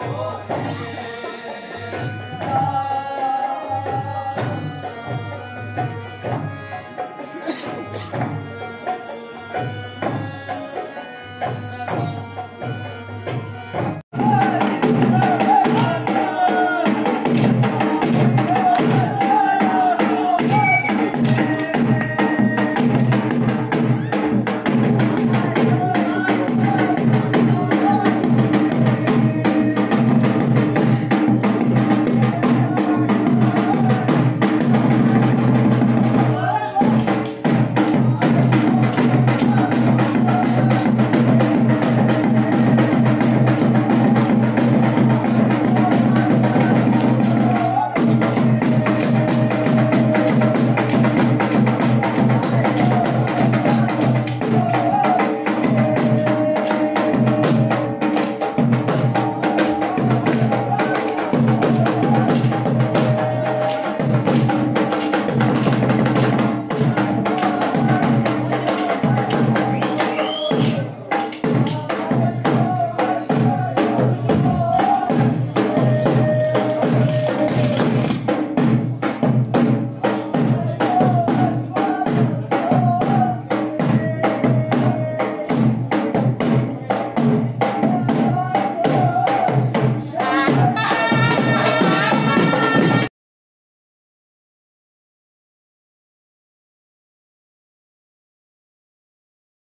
Oh,